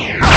Yeah.